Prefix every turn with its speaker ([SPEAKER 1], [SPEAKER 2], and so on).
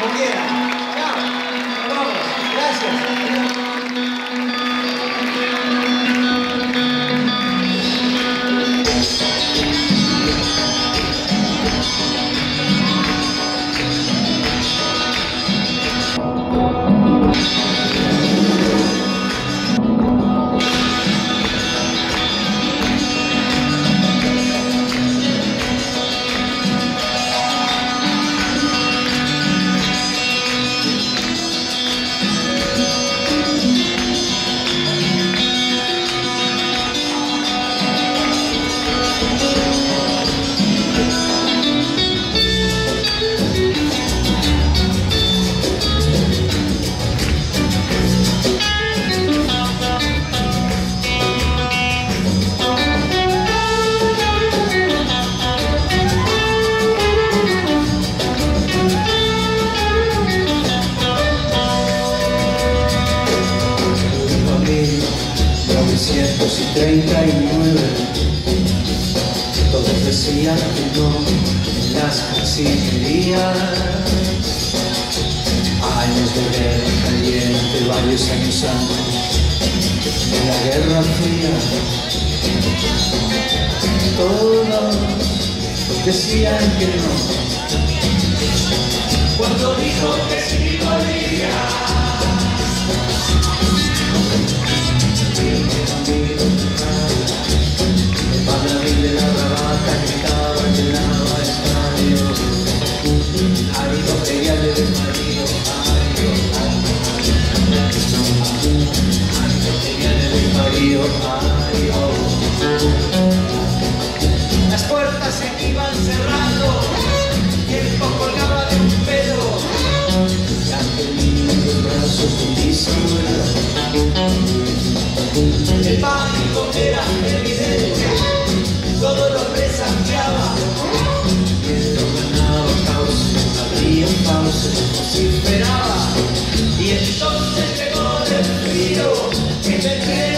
[SPEAKER 1] como quieran. Chao. Vamos. Gracias.
[SPEAKER 2] 1939 Todos decían que no en las cancillerías Años de guerra caliente, varios años antes. De la Guerra Fría. Todos decían que no. Cuando dijo que sí volvía
[SPEAKER 1] Las puertas se iban cerrando. Y colgaba de un pelo.
[SPEAKER 2] Ya tenía los brazos Samuel.
[SPEAKER 1] El pánico era evidente. Todo lo presagiaba.
[SPEAKER 2] Miedo ganaba causa, abría pausa,
[SPEAKER 1] Esperaba. Y entonces llegó el frío. Que me